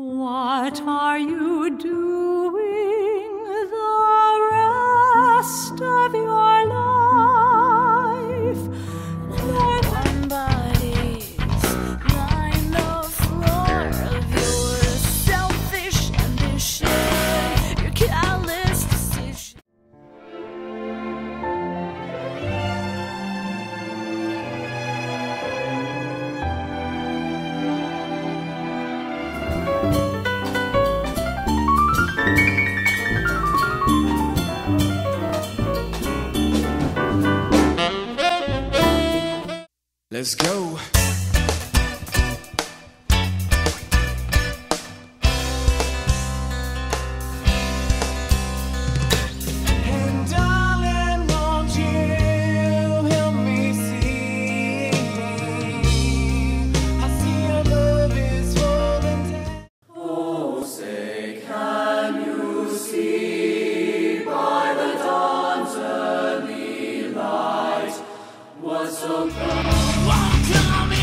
What are you doing Let's go. so proud. Welcome